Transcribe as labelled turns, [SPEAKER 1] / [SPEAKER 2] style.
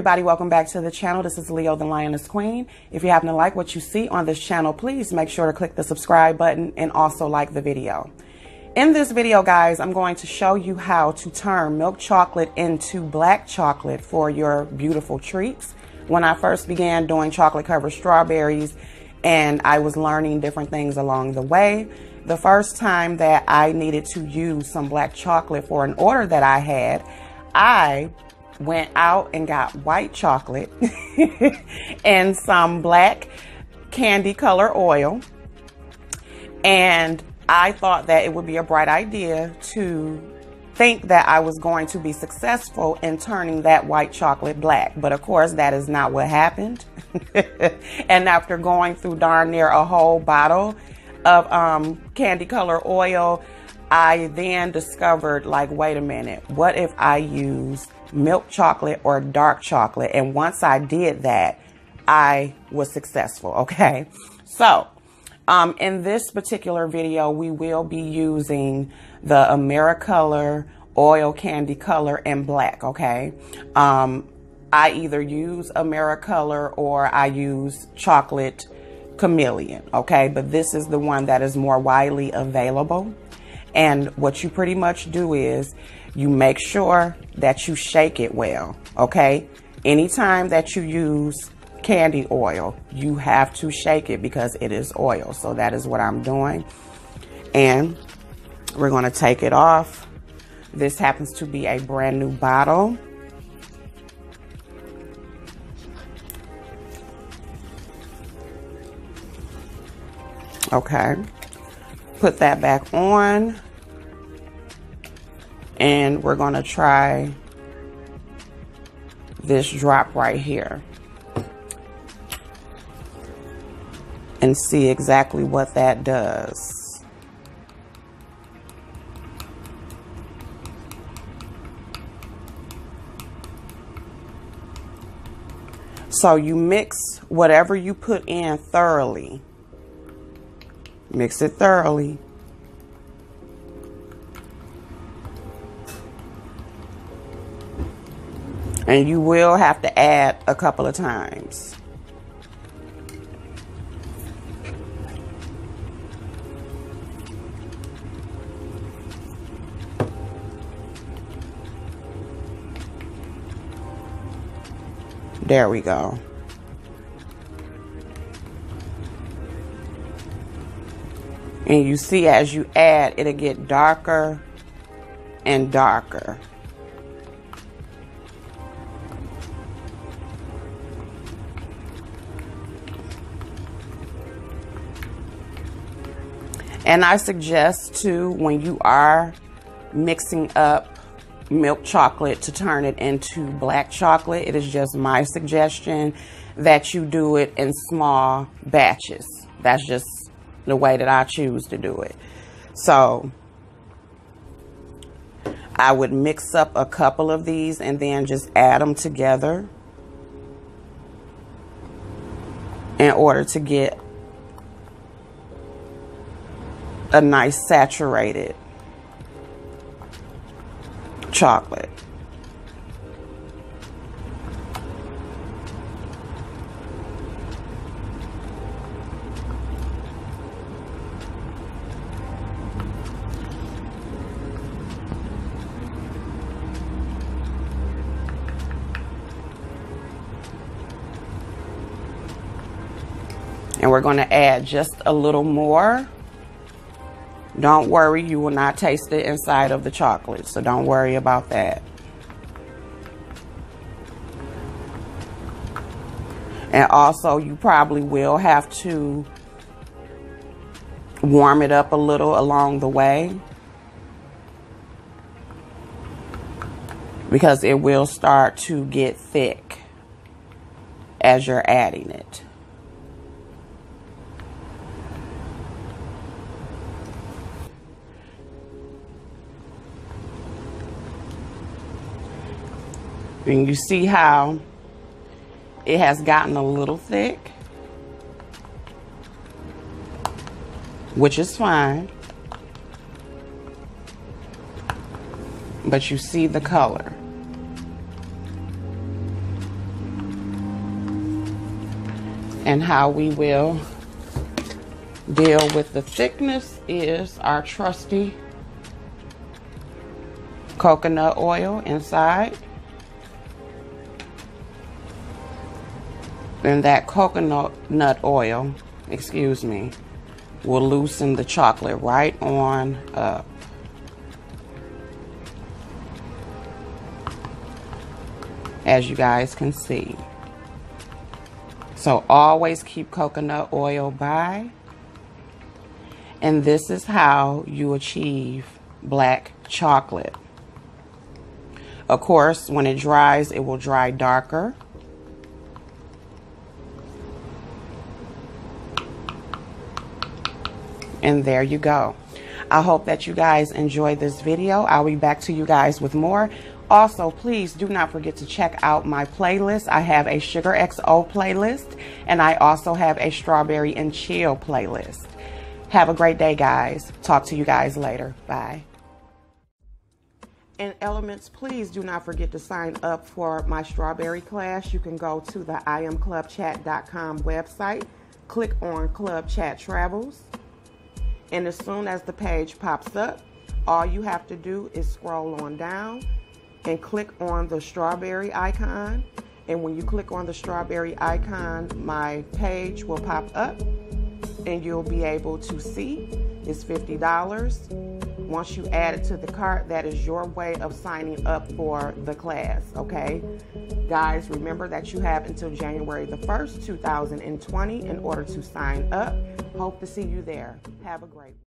[SPEAKER 1] everybody, welcome back to the channel. This is Leo the Lioness Queen. If you happen to like what you see on this channel, please make sure to click the subscribe button and also like the video. In this video, guys, I'm going to show you how to turn milk chocolate into black chocolate for your beautiful treats. When I first began doing chocolate covered strawberries and I was learning different things along the way, the first time that I needed to use some black chocolate for an order that I had, I went out and got white chocolate and some black candy color oil. And I thought that it would be a bright idea to think that I was going to be successful in turning that white chocolate black. But of course, that is not what happened. and after going through darn near a whole bottle of um, candy color oil, I then discovered like, wait a minute, what if I use milk chocolate or dark chocolate? And once I did that, I was successful. Okay. So, um, in this particular video, we will be using the Americolor oil candy color in black. Okay. Um, I either use Americolor or I use chocolate chameleon. Okay. But this is the one that is more widely available. And what you pretty much do is you make sure that you shake it well, okay? Anytime that you use candy oil, you have to shake it because it is oil. So that is what I'm doing. And we're going to take it off. This happens to be a brand new bottle. Okay put that back on and we're going to try this drop right here and see exactly what that does. So you mix whatever you put in thoroughly. Mix it thoroughly. And you will have to add a couple of times. There we go. And you see as you add, it'll get darker and darker. And I suggest too, when you are mixing up milk chocolate to turn it into black chocolate, it is just my suggestion that you do it in small batches. That's just the way that I choose to do it. So I would mix up a couple of these and then just add them together in order to get a nice saturated chocolate. And we're going to add just a little more. Don't worry, you will not taste the inside of the chocolate. So don't worry about that. And also, you probably will have to warm it up a little along the way. Because it will start to get thick as you're adding it. And you see how it has gotten a little thick, which is fine. But you see the color. And how we will deal with the thickness is our trusty coconut oil inside. And that coconut nut oil, excuse me, will loosen the chocolate right on up. As you guys can see. So always keep coconut oil by. And this is how you achieve black chocolate. Of course, when it dries, it will dry darker. And there you go. I hope that you guys enjoy this video. I'll be back to you guys with more. Also, please do not forget to check out my playlist. I have a Sugar XO playlist, and I also have a Strawberry and Chill playlist. Have a great day, guys. Talk to you guys later. Bye. And elements, please do not forget to sign up for my strawberry class. You can go to the iamclubchat.com website, click on Club Chat Travels, and as soon as the page pops up, all you have to do is scroll on down and click on the strawberry icon. And when you click on the strawberry icon, my page will pop up and you'll be able to see it's $50 once you add it to the cart, that is your way of signing up for the class, okay? Guys, remember that you have until January the 1st, 2020 in order to sign up. Hope to see you there. Have a great